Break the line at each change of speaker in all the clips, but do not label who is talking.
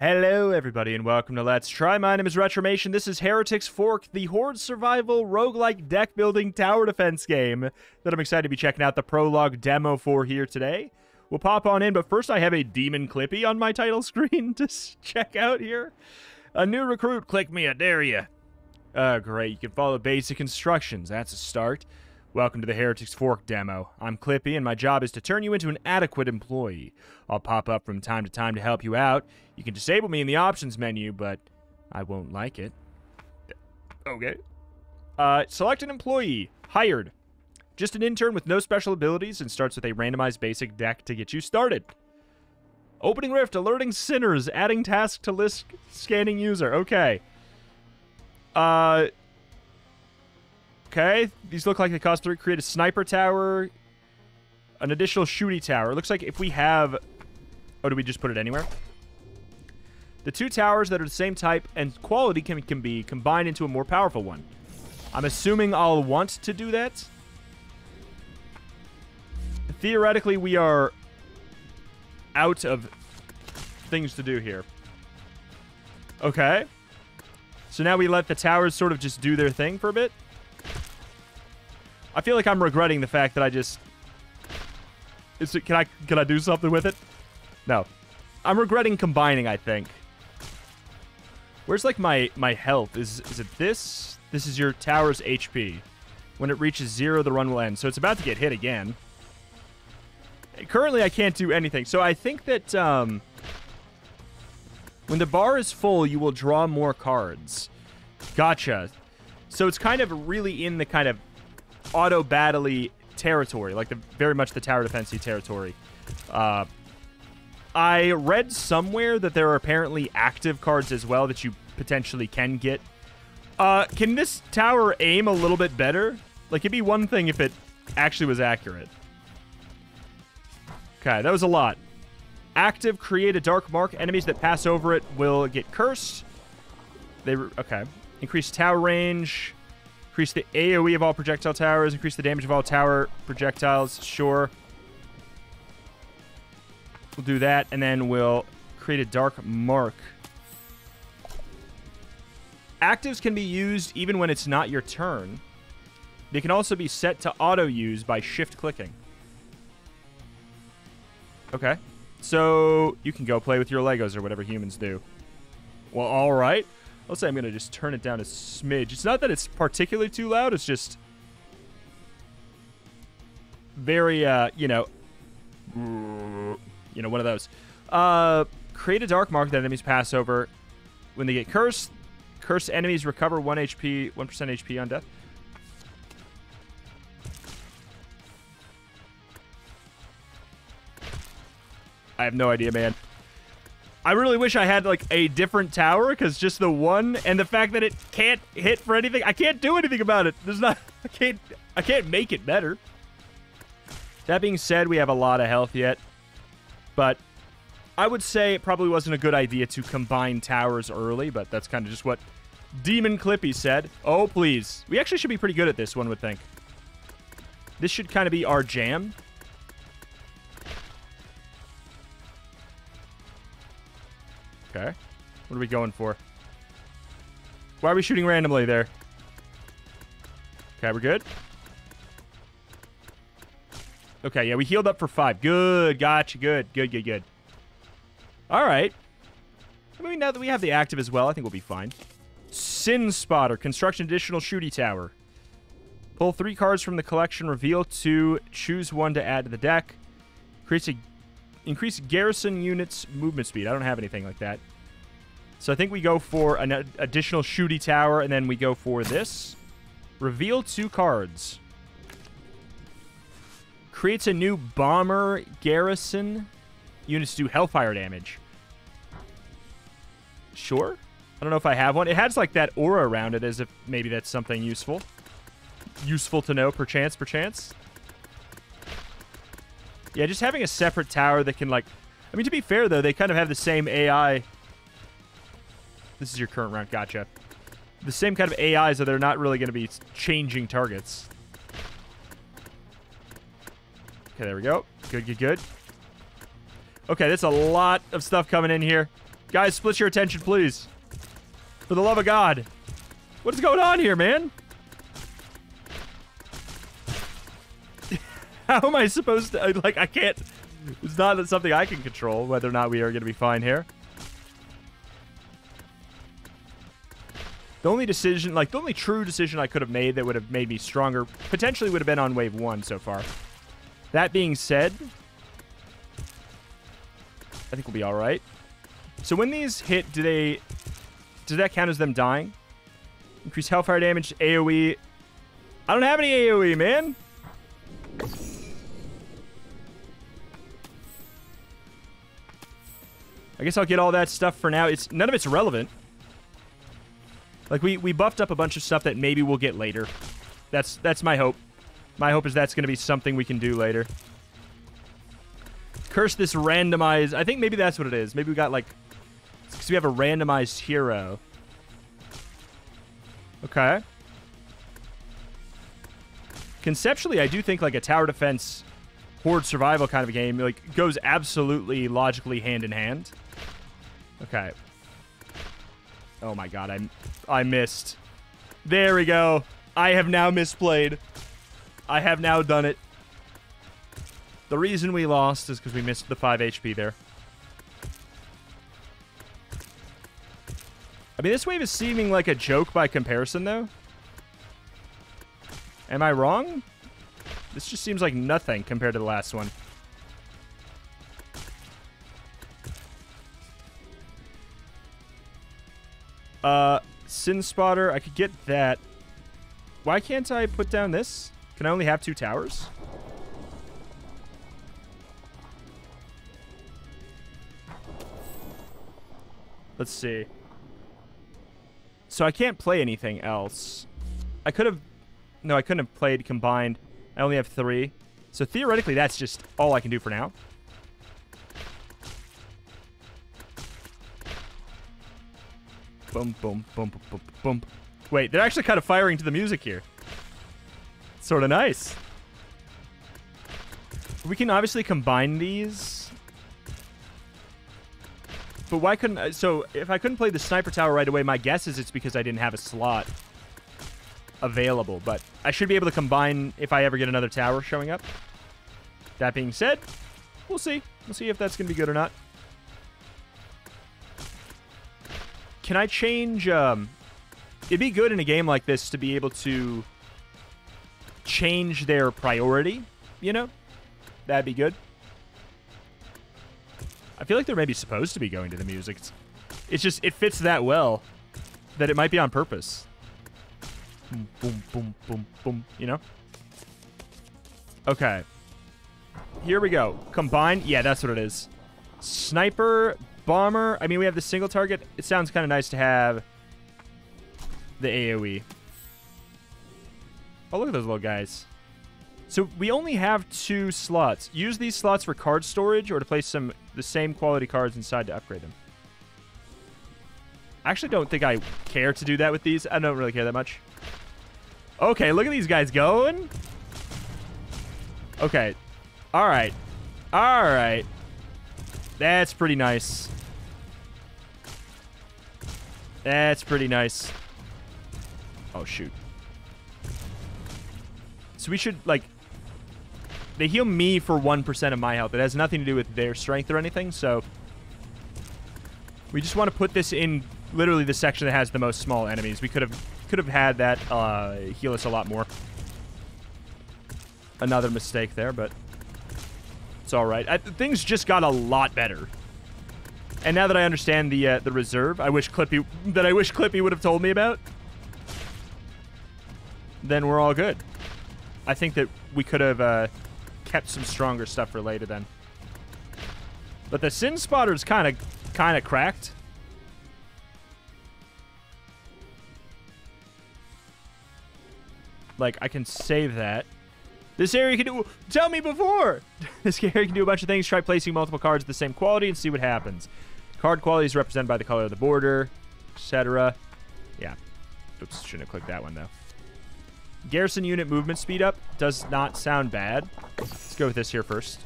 Hello, everybody, and welcome to Let's Try. My name is Retromation. This is Heretics Fork, the Horde Survival roguelike deck building tower defense game that I'm excited to be checking out the prologue demo for here today. We'll pop on in, but first I have a Demon Clippy on my title screen to check out here. A new recruit, click me, I dare you. Uh, great, you can follow basic instructions. That's a start. Welcome to the Heretics Fork demo. I'm Clippy, and my job is to turn you into an adequate employee. I'll pop up from time to time to help you out. You can disable me in the options menu, but I won't like it. Okay. Uh, select an employee. Hired. Just an intern with no special abilities and starts with a randomized basic deck to get you started. Opening Rift, alerting sinners, adding task to list scanning user. Okay. Uh, Okay, these look like they cost three. Create a sniper tower, an additional shooty tower. Looks like if we have... Oh, do we just put it anywhere? The two towers that are the same type and quality can, can be combined into a more powerful one. I'm assuming I'll want to do that. Theoretically, we are out of things to do here. Okay. So now we let the towers sort of just do their thing for a bit. I feel like I'm regretting the fact that I just... Is it, can I can I do something with it? No. I'm regretting combining, I think. Where's, like, my, my health? Is, is it this? This is your tower's HP. When it reaches zero, the run will end. So it's about to get hit again. Currently, I can't do anything. So I think that um, when the bar is full, you will draw more cards. Gotcha. So it's kind of really in the kind of auto battley territory, like the very much the tower defensey territory. Uh, I read somewhere that there are apparently active cards as well that you potentially can get. Uh, can this tower aim a little bit better? Like, it'd be one thing if it actually was accurate. Okay, that was a lot. Active, create a dark mark. Enemies that pass over it will get cursed. They okay. Increase tower range. Increase the AoE of all projectile towers. Increase the damage of all tower projectiles. Sure. We'll do that, and then we'll create a dark mark. Actives can be used even when it's not your turn. They can also be set to auto-use by shift-clicking. Okay. So, you can go play with your Legos or whatever humans do. Well, all right. Let's say I'm going to just turn it down a smidge. It's not that it's particularly too loud. It's just very, uh, you know, you know, one of those. Uh, create a dark mark that enemies pass over. When they get cursed, cursed enemies recover 1 HP, 1% HP on death. I have no idea, man. I really wish I had like a different tower because just the one and the fact that it can't hit for anything, I can't do anything about it. There's not, I can't, I can't make it better. That being said, we have a lot of health yet, but I would say it probably wasn't a good idea to combine towers early, but that's kind of just what Demon Clippy said. Oh, please. We actually should be pretty good at this, one would think. This should kind of be our jam. Okay. What are we going for? Why are we shooting randomly there? Okay, we're good. Okay, yeah, we healed up for five. Good, gotcha, good, good, good, good. All right. I mean, now that we have the active as well, I think we'll be fine. Sin Spotter, construction additional shooty tower. Pull three cards from the collection, reveal two, choose one to add to the deck. Creates a increase garrison units movement speed. I don't have anything like that. So I think we go for an additional shooty tower, and then we go for this. Reveal two cards. Creates a new bomber garrison. Units do hellfire damage. Sure. I don't know if I have one. It has like that aura around it as if maybe that's something useful. Useful to know, perchance, perchance. Yeah, just having a separate tower that can, like... I mean, to be fair, though, they kind of have the same AI. This is your current round. Gotcha. The same kind of AI, so they're not really going to be changing targets. Okay, there we go. Good, good, good. Okay, that's a lot of stuff coming in here. Guys, split your attention, please. For the love of God. What is going on here, man? How am I supposed to... Like, I can't... It's not something I can control, whether or not we are going to be fine here. The only decision, like, the only true decision I could have made that would have made me stronger potentially would have been on wave one so far. That being said, I think we'll be all right. So when these hit, do they... Does that count as them dying? Increase hellfire damage, AoE. I don't have any AoE, man. I guess I'll get all that stuff for now. It's None of it's relevant. Like, we, we buffed up a bunch of stuff that maybe we'll get later. That's that's my hope. My hope is that's going to be something we can do later. Curse this randomized... I think maybe that's what it is. Maybe we got, like... Because we have a randomized hero. Okay. Conceptually, I do think, like, a tower defense horde survival kind of game, like, goes absolutely logically hand in hand. Okay. Oh my god, I I missed. There we go. I have now misplayed. I have now done it. The reason we lost is because we missed the 5 HP there. I mean, this wave is seeming like a joke by comparison, though. Am I wrong? This just seems like nothing compared to the last one. Uh, Sin Spotter, I could get that. Why can't I put down this? Can I only have two towers? Let's see. So I can't play anything else. I could have... No, I couldn't have played combined. I only have three. So theoretically, that's just all I can do for now. Boom, boom, boom, boom, boom, boom. Wait, they're actually kind of firing to the music here. Sort of nice. We can obviously combine these. But why couldn't... I, so, if I couldn't play the Sniper Tower right away, my guess is it's because I didn't have a slot available. But I should be able to combine if I ever get another tower showing up. That being said, we'll see. We'll see if that's going to be good or not. Can I change... Um, it'd be good in a game like this to be able to change their priority, you know? That'd be good. I feel like they're maybe supposed to be going to the music. It's, it's just, it fits that well that it might be on purpose. Boom, boom, boom, boom, boom, you know? Okay. Here we go. Combine. Yeah, that's what it is. Sniper, bomber. I mean, we have the single target. It sounds kind of nice to have the AoE. Oh, look at those little guys. So we only have two slots. Use these slots for card storage or to place some the same quality cards inside to upgrade them. I actually don't think I care to do that with these. I don't really care that much. Okay, look at these guys going. Okay. All right. All right. That's pretty nice. That's pretty nice. Oh, shoot. So we should, like... They heal me for 1% of my health. It has nothing to do with their strength or anything, so... We just want to put this in literally the section that has the most small enemies. We could have could have had that uh, heal us a lot more. Another mistake there, but it's all right. Things just got a lot better. And now that I understand the uh, the reserve, I wish Clippy that I wish Clippy would have told me about. Then we're all good. I think that we could have uh, kept some stronger stuff for later then. But the Sin Spotter is kind of kind of cracked. Like, I can save that. This area can do... Tell me before! this area can do a bunch of things. Try placing multiple cards of the same quality and see what happens. Card quality is represented by the color of the border, etc. Yeah. Oops, shouldn't have clicked that one, though. Garrison unit movement speed up does not sound bad. Let's go with this here first.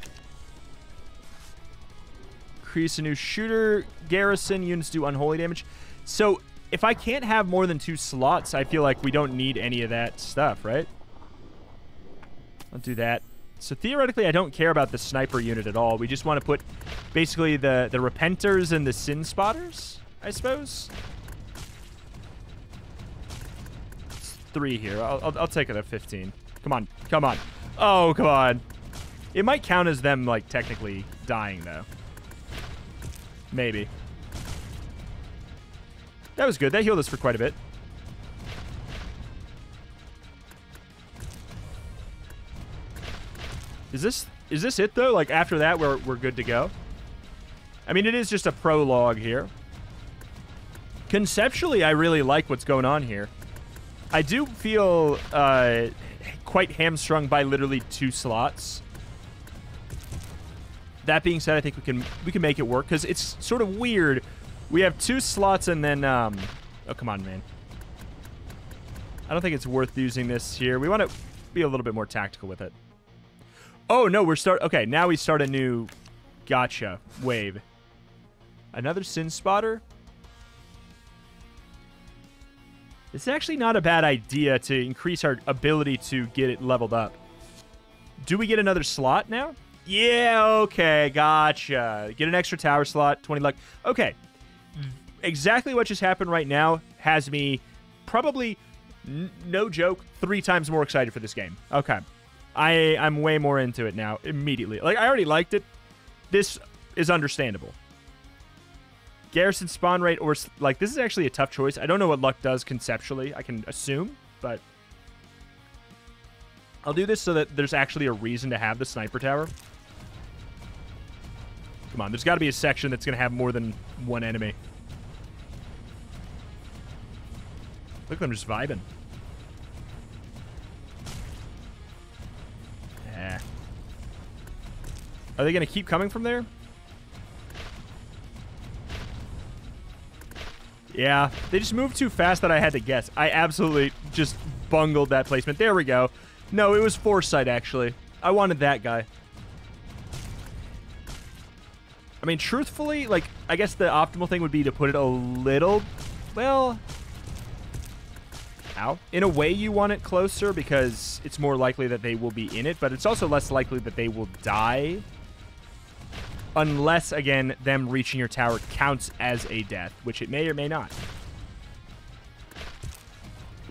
Increase a new shooter garrison. Units do unholy damage. So if I can't have more than two slots, I feel like we don't need any of that stuff, right? I'll do that. So theoretically, I don't care about the sniper unit at all. We just want to put basically the, the repenters and the sin spotters, I suppose. It's three here. I'll, I'll, I'll take it at 15. Come on. Come on. Oh, come on. It might count as them, like, technically dying, though. Maybe. That was good. That healed us for quite a bit. Is this is this it though? Like after that we're we're good to go? I mean it is just a prologue here. Conceptually I really like what's going on here. I do feel uh, quite hamstrung by literally two slots. That being said, I think we can we can make it work because it's sort of weird. We have two slots and then um, oh come on man. I don't think it's worth using this here. We want to be a little bit more tactical with it. Oh, no, we're start... Okay, now we start a new gotcha wave. Another Sin Spotter? It's actually not a bad idea to increase our ability to get it leveled up. Do we get another slot now? Yeah, okay, gotcha. Get an extra tower slot, 20 luck. Okay, exactly what just happened right now has me probably, no joke, three times more excited for this game. Okay. I I'm way more into it now immediately. Like I already liked it. This is understandable. Garrison spawn rate or like this is actually a tough choice. I don't know what luck does conceptually. I can assume, but I'll do this so that there's actually a reason to have the sniper tower. Come on, there's got to be a section that's going to have more than one enemy. Look at them just vibing. Are they going to keep coming from there? Yeah, they just moved too fast that I had to guess. I absolutely just bungled that placement. There we go. No, it was foresight, actually. I wanted that guy. I mean, truthfully, like, I guess the optimal thing would be to put it a little... Well... Ow. In a way, you want it closer because it's more likely that they will be in it, but it's also less likely that they will die Unless, again, them reaching your tower counts as a death, which it may or may not.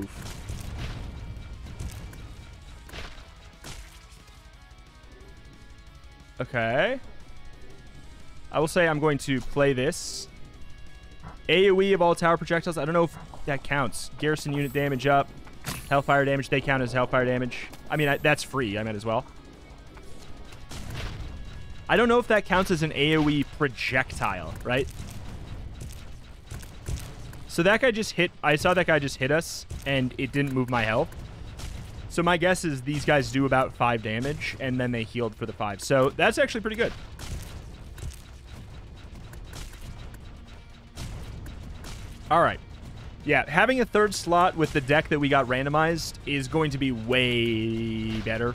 Oof. Okay. I will say I'm going to play this. AoE of all tower projectiles. I don't know if that counts. Garrison unit damage up. Hellfire damage. They count as Hellfire damage. I mean, that's free. I meant as well. I don't know if that counts as an AoE projectile, right? So that guy just hit... I saw that guy just hit us, and it didn't move my health. So my guess is these guys do about 5 damage, and then they healed for the 5. So that's actually pretty good. All right. Yeah, having a third slot with the deck that we got randomized is going to be way better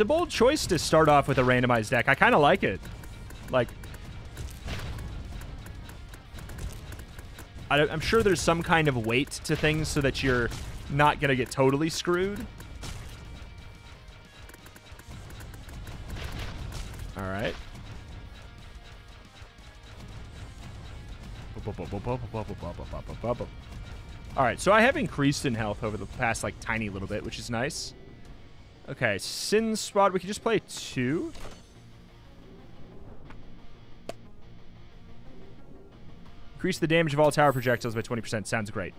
it's a bold choice to start off with a randomized deck. I kind of like it. Like, I, I'm sure there's some kind of weight to things so that you're not going to get totally screwed. All right. All right, so I have increased in health over the past, like, tiny little bit, which is nice. Okay, Sin Squad. We can just play two. Increase the damage of all tower projectiles by 20%. Sounds great.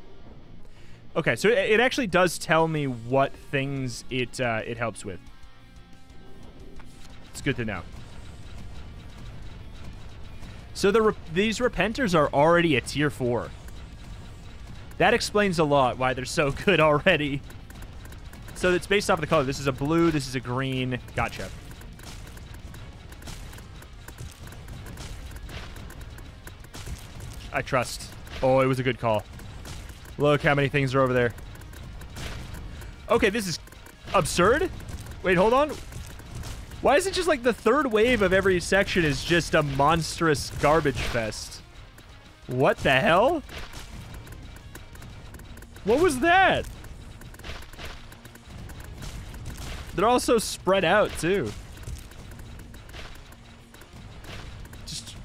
Okay, so it actually does tell me what things it uh, it helps with. It's good to know. So the re these repenters are already a tier 4. That explains a lot why they're so good already. So it's based off of the color. This is a blue. This is a green. Gotcha. I trust. Oh, it was a good call. Look how many things are over there. Okay, this is absurd. Wait, hold on. Why is it just like the third wave of every section is just a monstrous garbage fest? What the hell? What was that? They're all so spread out, too. Just...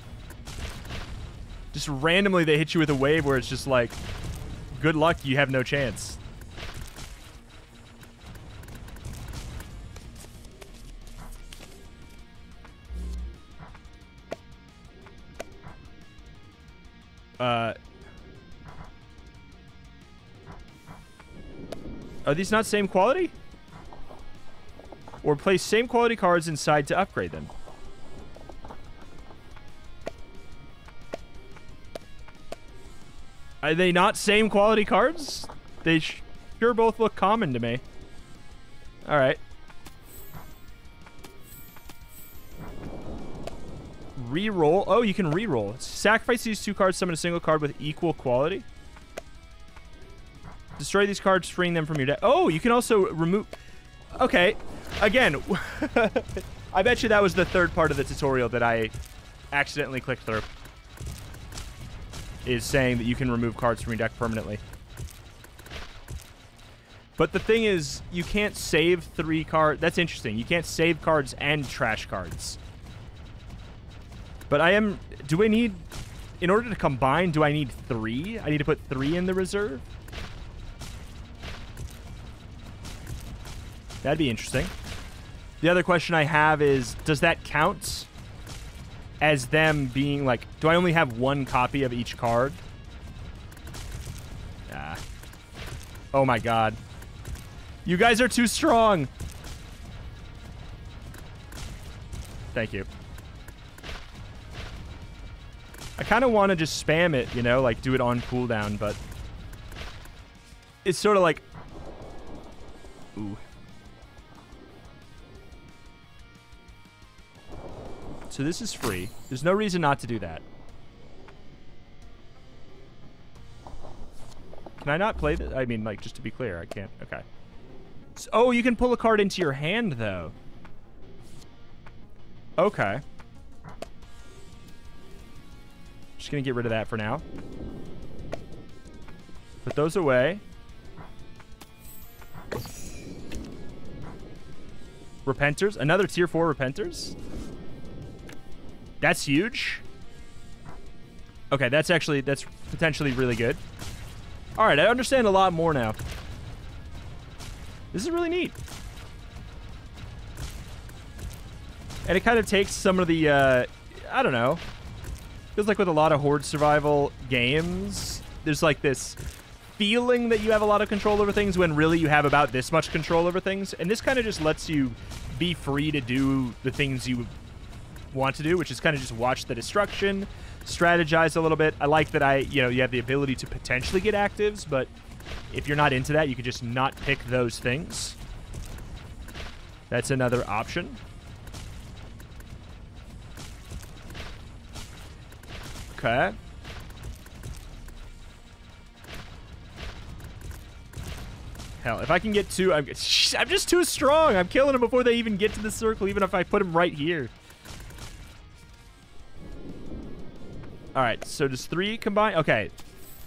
Just randomly they hit you with a wave where it's just like, good luck, you have no chance. Uh... Are these not same quality? Or place same quality cards inside to upgrade them. Are they not same quality cards? They sure both look common to me. Alright. Reroll. Oh, you can reroll. Sacrifice these two cards, summon a single card with equal quality. Destroy these cards, freeing them from your deck. Oh, you can also remove... Okay. Again, I bet you that was the third part of the tutorial that I accidentally clicked through. Is saying that you can remove cards from your deck permanently. But the thing is, you can't save three cards. That's interesting. You can't save cards and trash cards. But I am... Do I need... In order to combine, do I need three? I need to put three in the reserve? That'd be interesting. The other question I have is, does that count as them being like, do I only have one copy of each card? Ah. Oh my god. You guys are too strong. Thank you. I kind of want to just spam it, you know, like do it on cooldown, but it's sort of like, ooh. So this is free. There's no reason not to do that. Can I not play this? I mean, like, just to be clear, I can't. Okay. So, oh, you can pull a card into your hand, though. Okay. Just gonna get rid of that for now. Put those away. Repenters. Another tier 4 Repenters. That's huge. Okay, that's actually, that's potentially really good. All right, I understand a lot more now. This is really neat. And it kind of takes some of the, uh, I don't know. Feels like with a lot of Horde survival games, there's like this feeling that you have a lot of control over things when really you have about this much control over things. And this kind of just lets you be free to do the things you want to do, which is kind of just watch the destruction, strategize a little bit. I like that I, you know, you have the ability to potentially get actives, but if you're not into that, you could just not pick those things. That's another option. Okay. Hell, if I can get two, I'm, I'm just too strong. I'm killing them before they even get to the circle, even if I put them right here. All right, so does three combine? Okay,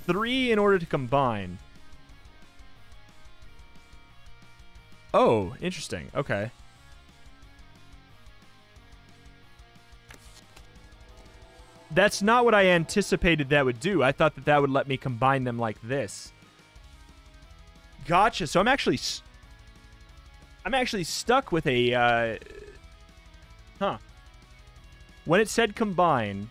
three in order to combine. Oh, interesting. Okay. That's not what I anticipated that would do. I thought that that would let me combine them like this. Gotcha. So I'm actually... I'm actually stuck with a... Uh, huh. When it said combine,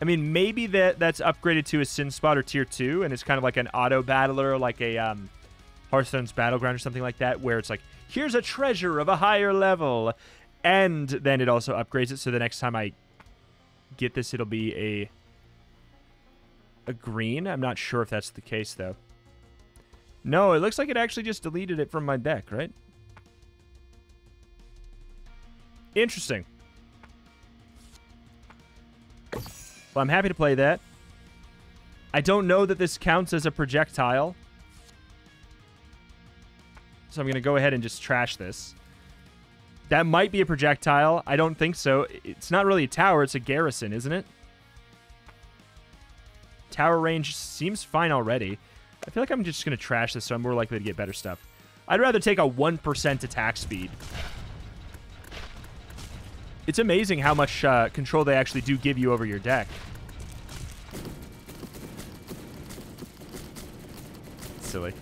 I mean, maybe that that's upgraded to a Sin Spotter Tier 2, and it's kind of like an auto battler, like a um, Hearthstone's Battleground or something like that, where it's like, here's a treasure of a higher level. And then it also upgrades it, so the next time I get this, it'll be a a green. I'm not sure if that's the case, though. No, it looks like it actually just deleted it from my deck, right? Interesting. Well, I'm happy to play that. I don't know that this counts as a projectile. So I'm going to go ahead and just trash this. That might be a projectile. I don't think so. It's not really a tower. It's a garrison, isn't it? Tower range seems fine already. I feel like I'm just going to trash this, so I'm more likely to get better stuff. I'd rather take a 1% attack speed. It's amazing how much uh, control they actually do give you over your deck. Silly.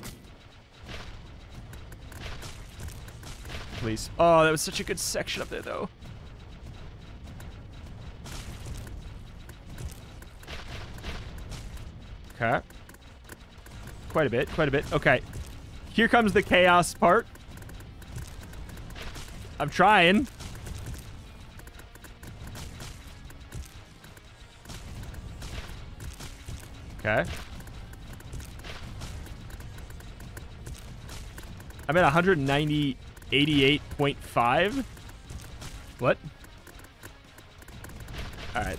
Please. Oh, that was such a good section up there, though. Okay. Quite a bit, quite a bit. Okay. Here comes the chaos part. I'm trying. Okay. I'm at 190, 88.5. What? All right.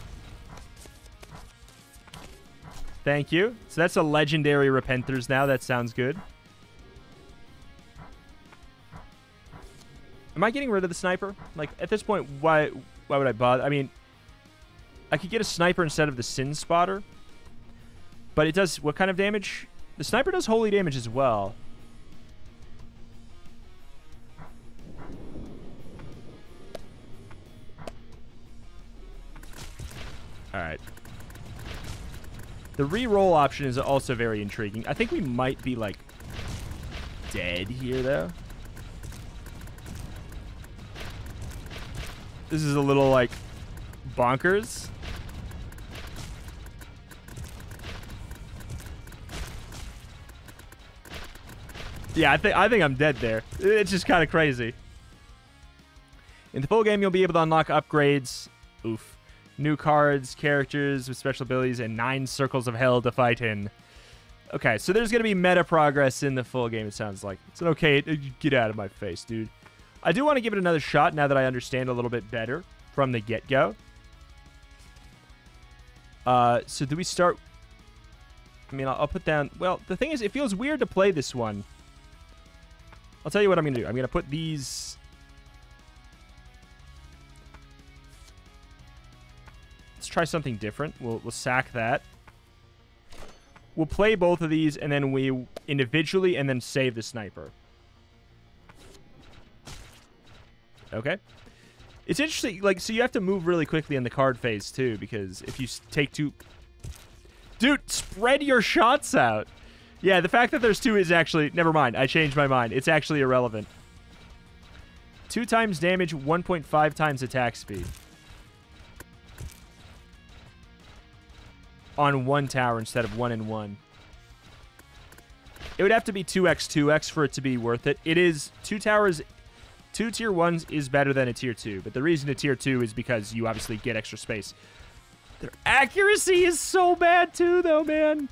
Thank you. So that's a legendary Repenters now. That sounds good. Am I getting rid of the sniper? Like, at this point, why why would I bother? I mean, I could get a sniper instead of the Sin Spotter. But it does... What kind of damage? The sniper does holy damage as well. Alright. The re-roll option is also very intriguing. I think we might be, like, dead here, though. This is a little, like, bonkers. Yeah, I think I think I'm dead there. It's just kind of crazy. In the full game, you'll be able to unlock upgrades. Oof new cards, characters with special abilities, and nine circles of hell to fight in. Okay, so there's going to be meta progress in the full game, it sounds like. It's okay. Uh, get out of my face, dude. I do want to give it another shot now that I understand a little bit better from the get-go. Uh, so do we start... I mean, I'll, I'll put down... Well, the thing is, it feels weird to play this one. I'll tell you what I'm going to do. I'm going to put these Let's try something different. We'll, we'll sack that. We'll play both of these, and then we individually, and then save the sniper. Okay. It's interesting, like, so you have to move really quickly in the card phase, too, because if you take two... Dude, spread your shots out. Yeah, the fact that there's two is actually... Never mind, I changed my mind. It's actually irrelevant. Two times damage, 1.5 times attack speed. on one tower instead of one and one. It would have to be 2x, 2x for it to be worth it. It is two towers, two tier ones is better than a tier two. But the reason a tier two is because you obviously get extra space. Their accuracy is so bad too, though, man.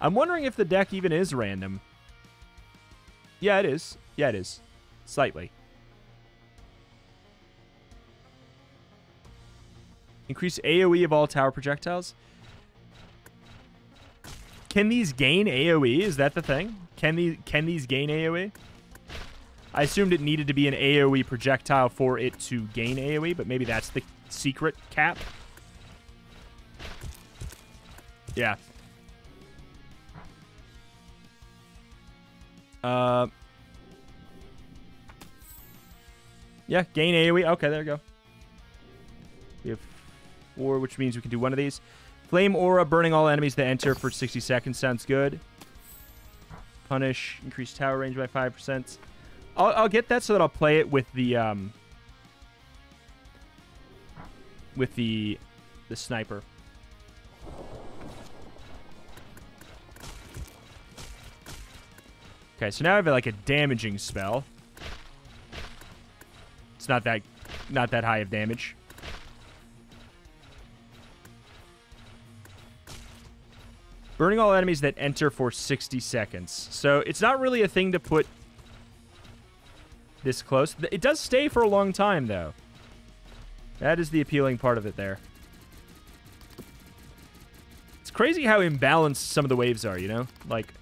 I'm wondering if the deck even is random. Yeah, it is. Yeah, it is. Slightly. Increase AoE of all tower projectiles. Can these gain AoE? Is that the thing? Can these can these gain AoE? I assumed it needed to be an AoE projectile for it to gain AoE, but maybe that's the secret cap. Yeah. Uh, yeah, gain AoE. Okay, there we go. We have four, which means we can do one of these. Flame Aura, burning all enemies that enter for 60 seconds. Sounds good. Punish, increase tower range by 5%. I'll, I'll get that so that I'll play it with the, um, with the, the sniper. Okay, so now I have like a damaging spell. It's not that, not that high of damage. Burning all enemies that enter for 60 seconds. So it's not really a thing to put this close. It does stay for a long time, though. That is the appealing part of it there. It's crazy how imbalanced some of the waves are, you know? Like,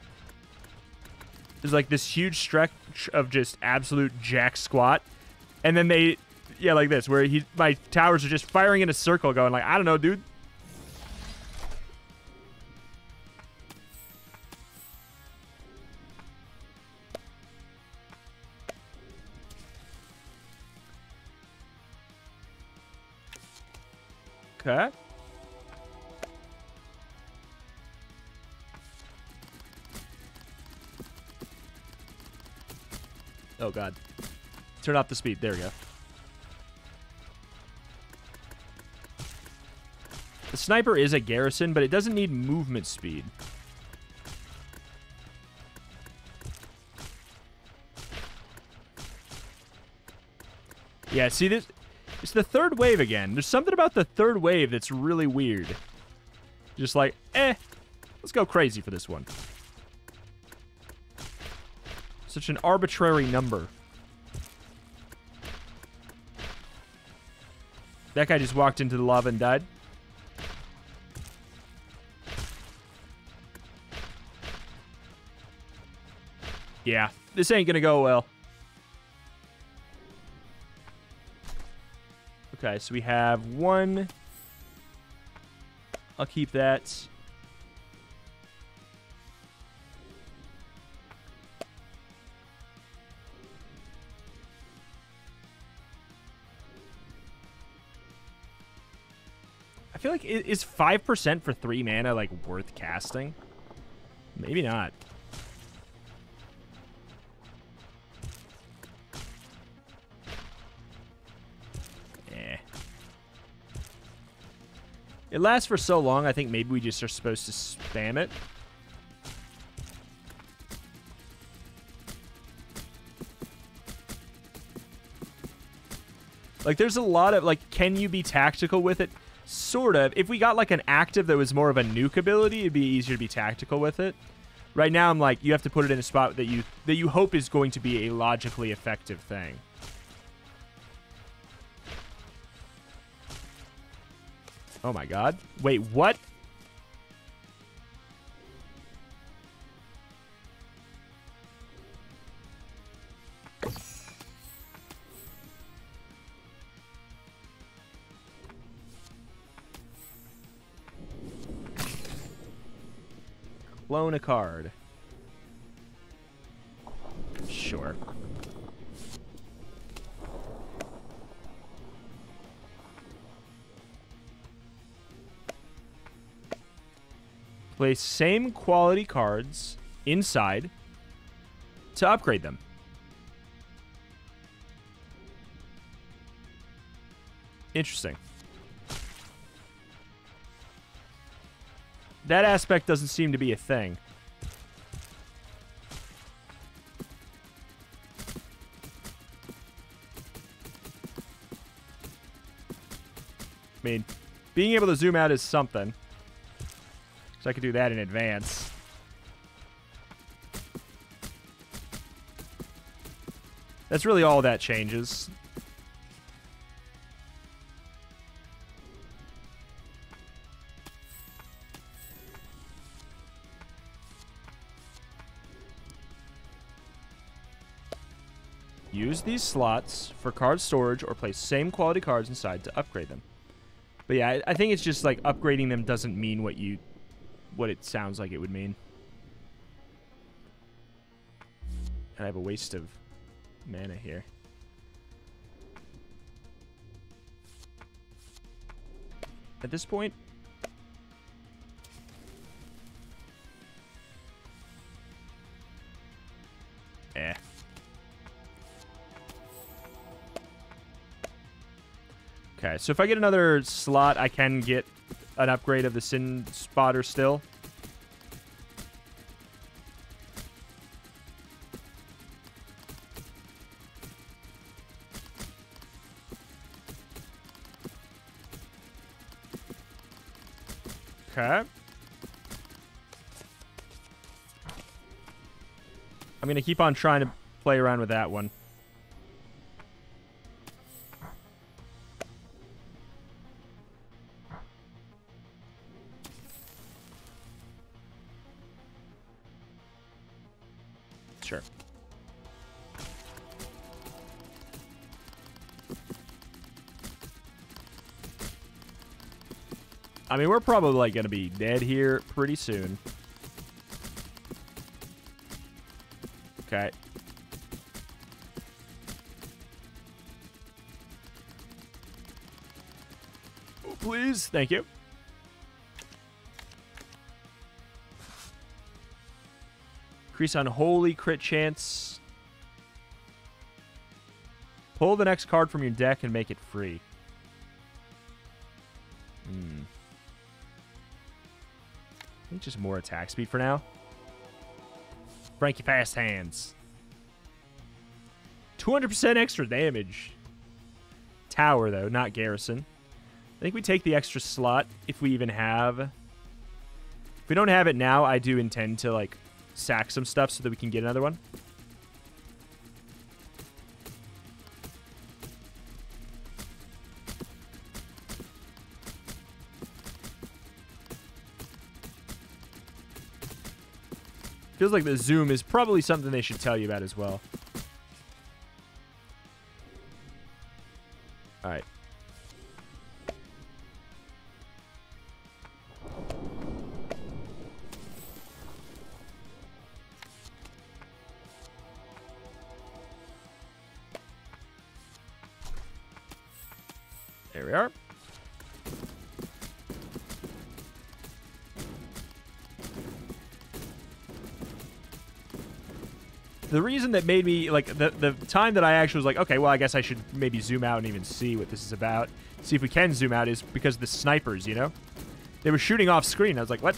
there's like this huge stretch of just absolute jack squat, and then they, yeah, like this, where he my towers are just firing in a circle, going like, I don't know, dude. Okay. Oh, God. Turn off the speed. There we go. The sniper is a garrison, but it doesn't need movement speed. Yeah, see this? It's the third wave again. There's something about the third wave that's really weird. Just like, eh, let's go crazy for this one. Such an arbitrary number. That guy just walked into the lava and died. Yeah, this ain't gonna go well. Okay, so we have one. I'll keep that. Is five percent for three mana like worth casting? Maybe not. Eh. It lasts for so long, I think maybe we just are supposed to spam it. Like, there's a lot of, like, can you be tactical with it? Sort of. If we got like an active that was more of a nuke ability, it'd be easier to be tactical with it. Right now, I'm like, you have to put it in a spot that you that you hope is going to be a logically effective thing. Oh my god. Wait, what? A card. Sure. Place same quality cards inside to upgrade them. Interesting. That aspect doesn't seem to be a thing. Being able to zoom out is something. So I could do that in advance. That's really all that changes. Use these slots for card storage or place same quality cards inside to upgrade them. But yeah, I, think it's just like upgrading them doesn't mean what you what it sounds like it would mean. And I have a waste of mana here. At this point, eh. Okay, so if I get another slot, I can get an upgrade of the Sin Spotter still. Okay. I'm going to keep on trying to play around with that one. Mean, we're probably like going to be dead here pretty soon. Okay. Please. Thank you. Increase unholy crit chance. Pull the next card from your deck and make it free. Just more attack speed for now. Frankie Fast Hands. 200% extra damage. Tower, though, not Garrison. I think we take the extra slot if we even have... If we don't have it now, I do intend to, like, sack some stuff so that we can get another one. Feels like the zoom is probably something they should tell you about as well. The reason that made me like the the time that I actually was like, okay, well, I guess I should maybe zoom out and even see what this is about. See if we can zoom out is because the snipers, you know, they were shooting off screen. I was like, what?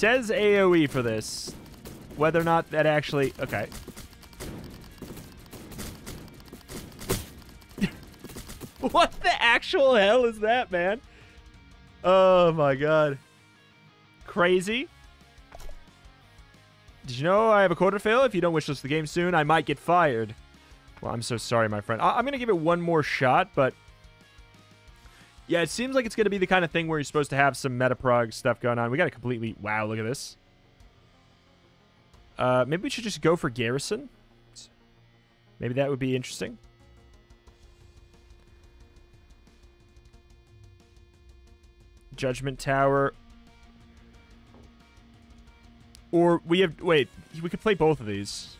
Says AoE for this. Whether or not that actually... Okay. what the actual hell is that, man? Oh, my God. Crazy. Did you know I have a quarter fail? If you don't wish to the game soon, I might get fired. Well, I'm so sorry, my friend. I I'm going to give it one more shot, but yeah, it seems like it's going to be the kind of thing where you're supposed to have some metaprog stuff going on. We got a completely... Wow, look at this. Uh, maybe we should just go for Garrison. Maybe that would be interesting. Judgment Tower. Or we have... Wait, we could play both of these.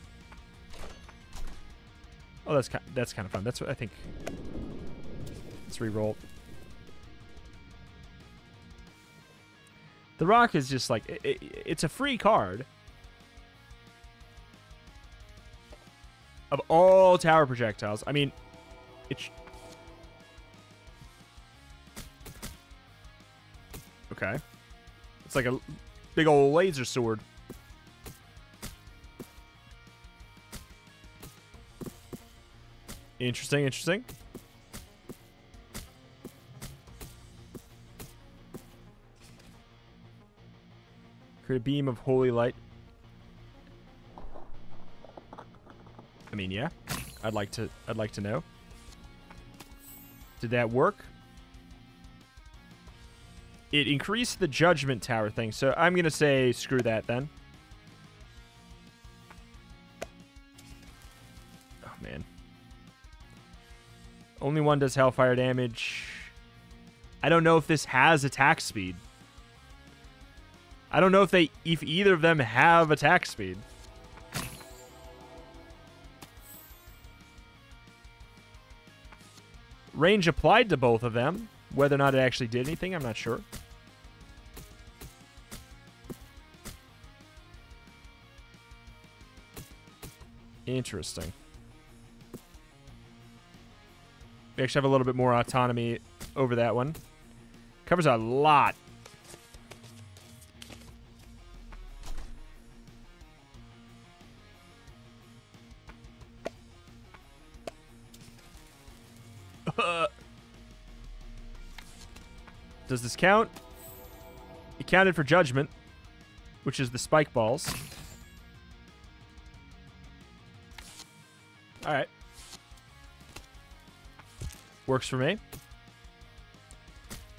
Oh, that's kind, that's kind of fun. That's what I think. Let's re-roll. The Rock is just like, it, it, it's a free card. Of all tower projectiles. I mean, it's... Okay. It's like a big old laser sword. Interesting, interesting. Create a beam of holy light. I mean, yeah. I'd like to I'd like to know. Did that work? It increased the judgment tower thing, so I'm gonna say screw that then. Oh man. Only one does hellfire damage. I don't know if this has attack speed. I don't know if they if either of them have attack speed. Range applied to both of them. Whether or not it actually did anything, I'm not sure. Interesting. We actually have a little bit more autonomy over that one. Covers a lot Does this count? It counted for judgment, which is the spike balls. All right. Works for me.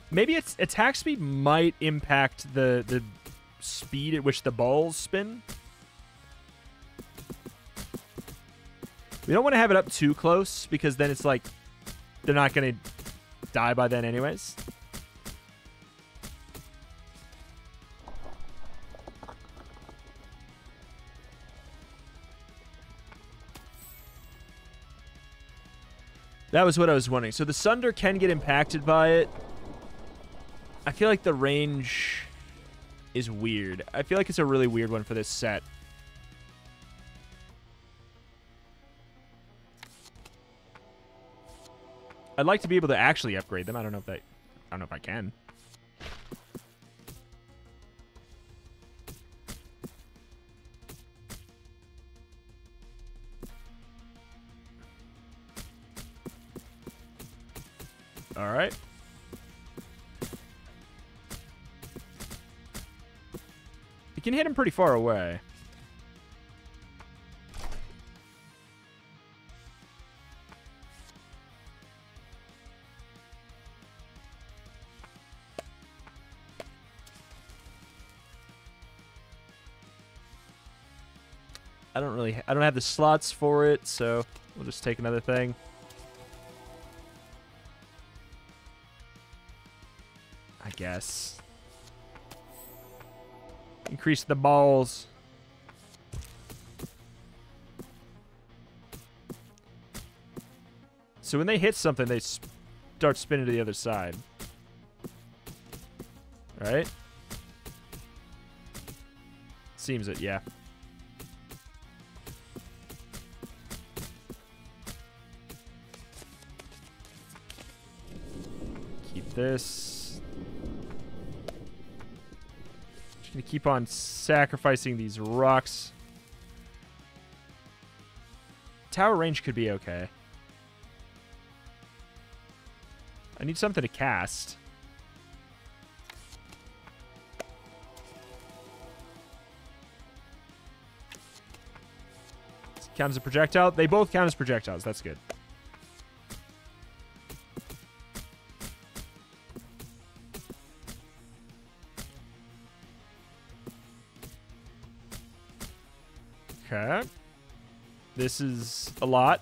Maybe its attack speed might impact the the speed at which the balls spin. We don't want to have it up too close because then it's like they're not going to die by then anyways. That was what I was wondering. So the Sunder can get impacted by it. I feel like the range is weird. I feel like it's a really weird one for this set. I'd like to be able to actually upgrade them. I don't know if that... I don't know if I can. All right. You can hit him pretty far away. I don't really, I don't have the slots for it, so we'll just take another thing. I guess. Increase the balls. So when they hit something, they start spinning to the other side. Right? Seems it, yeah. Keep this. Just gonna keep on sacrificing these rocks. Tower range could be okay. I need something to cast. Count as a projectile. They both count as projectiles. That's good. This is a lot.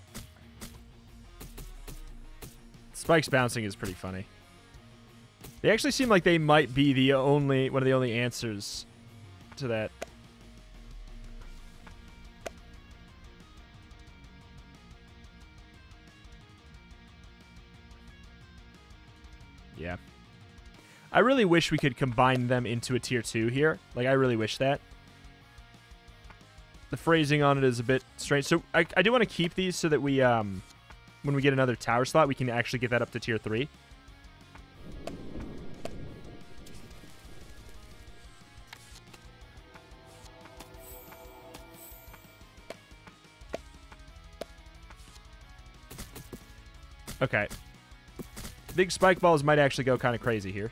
Spikes bouncing is pretty funny. They actually seem like they might be the only one of the only answers to that. Yeah. I really wish we could combine them into a tier 2 here. Like, I really wish that. The phrasing on it is a bit strange. So, I, I do want to keep these so that we, um, when we get another tower slot, we can actually get that up to tier 3. Okay. Big spike balls might actually go kind of crazy here.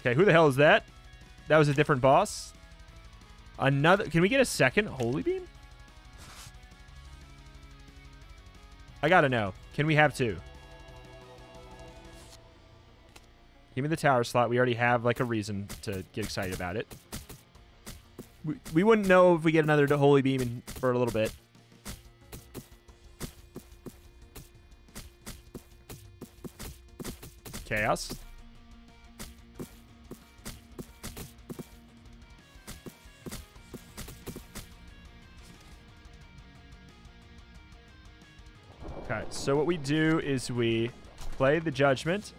Okay, who the hell is that? That was a different boss. Another... Can we get a second Holy Beam? I gotta know. Can we have two? Give me the tower slot. We already have, like, a reason to get excited about it. We, we wouldn't know if we get another Holy Beam in, for a little bit. Chaos. So what we do is we play the Judgment,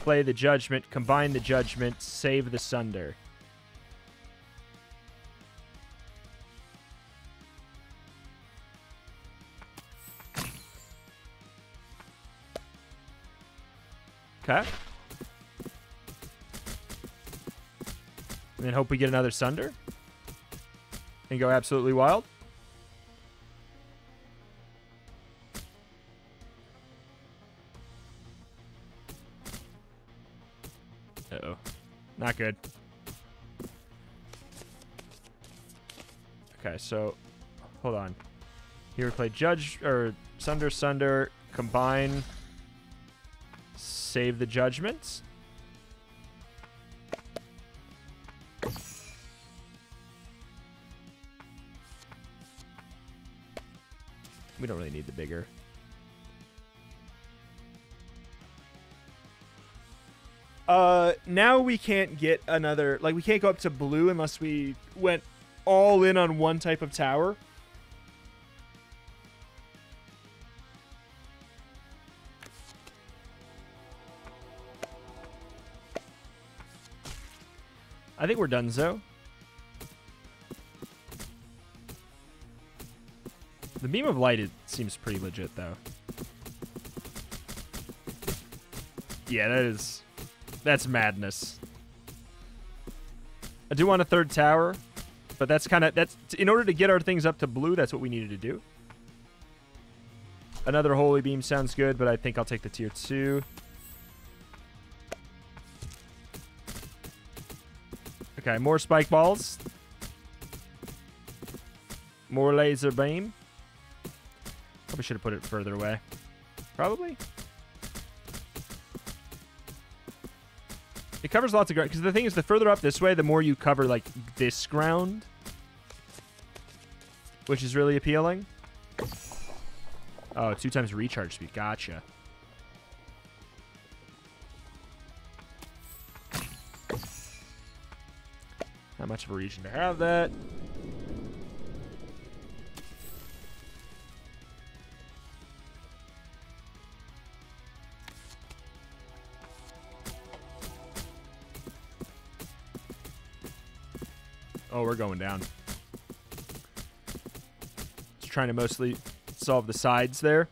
play the Judgment, combine the Judgment, save the Sunder. Okay. And then hope we get another Sunder. And go absolutely wild. Not good. Okay, so hold on. Here we play Judge or Sunder Sunder combine save the judgments. We don't really need the bigger. Uh, now we can't get another, like, we can't go up to blue unless we went all in on one type of tower. I think we're done, so. The beam of light it seems pretty legit, though. Yeah, that is... That's madness. I do want a third tower, but that's kind of... that's In order to get our things up to blue, that's what we needed to do. Another Holy Beam sounds good, but I think I'll take the tier 2. Okay, more spike balls. More laser beam. Probably should have put it further away. Probably. It covers lots of ground. Because the thing is, the further up this way, the more you cover, like, this ground. Which is really appealing. Oh, two times recharge speed. Gotcha. Not much of a reason to have that. We're going down. Just trying to mostly solve the sides there.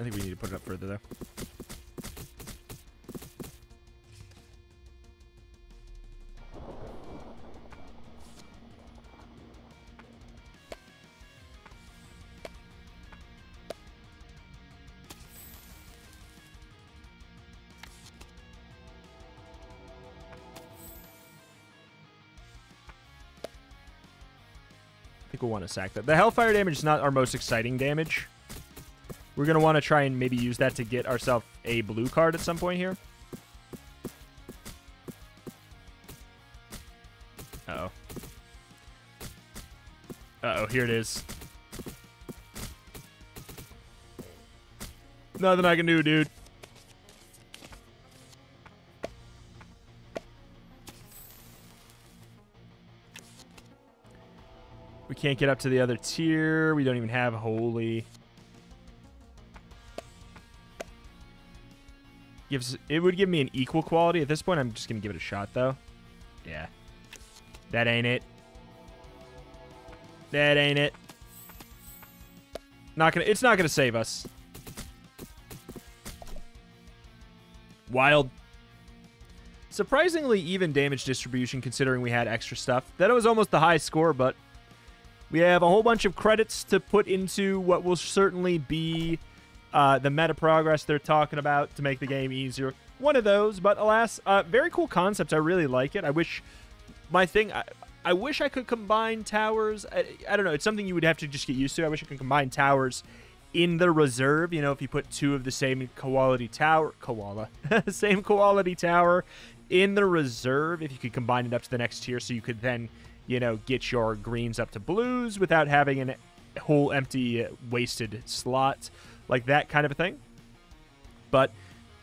I think we need to put it up further, though. Want to sack that. The Hellfire damage is not our most exciting damage. We're going to want to try and maybe use that to get ourselves a blue card at some point here. Uh-oh. Uh-oh, here it is. Nothing I can do, dude. Can't get up to the other tier. We don't even have holy. Gives it would give me an equal quality. At this point, I'm just gonna give it a shot though. Yeah. That ain't it. That ain't it. Not gonna it's not gonna save us. Wild. Surprisingly even damage distribution considering we had extra stuff. That was almost the high score, but we have a whole bunch of credits to put into what will certainly be uh, the meta progress they're talking about to make the game easier. One of those, but alas, uh, very cool concept. I really like it. I wish my thing. I, I wish I could combine towers. I, I, don't know. It's something you would have to just get used to. I wish I could combine towers in the reserve. You know, if you put two of the same quality tower, koala, same quality tower in the reserve, if you could combine it up to the next tier, so you could then you know, get your greens up to blues without having a whole empty, uh, wasted slot, like that kind of a thing. But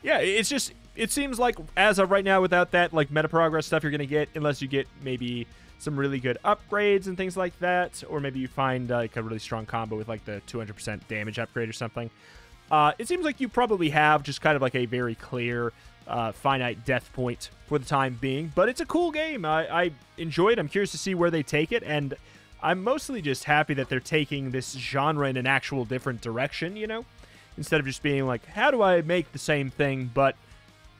yeah, it's just it seems like as of right now, without that like meta progress stuff, you're gonna get unless you get maybe some really good upgrades and things like that, or maybe you find like a really strong combo with like the 200% damage upgrade or something. Uh, it seems like you probably have just kind of like a very clear uh, finite death point for the time being. But it's a cool game. I, I enjoy it. I'm curious to see where they take it. And I'm mostly just happy that they're taking this genre in an actual different direction, you know? Instead of just being like, how do I make the same thing, but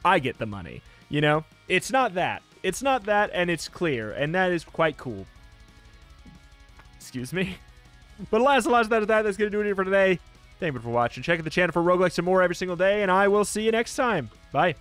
I get the money? You know? It's not that. It's not that, and it's clear. And that is quite cool. Excuse me. But alas, alas, that is that. That's going to do it for today. Thank you for watching. Check out the channel for roguelikes and more every single day, and I will see you next time. Bye.